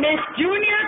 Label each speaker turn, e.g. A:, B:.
A: Miss Junior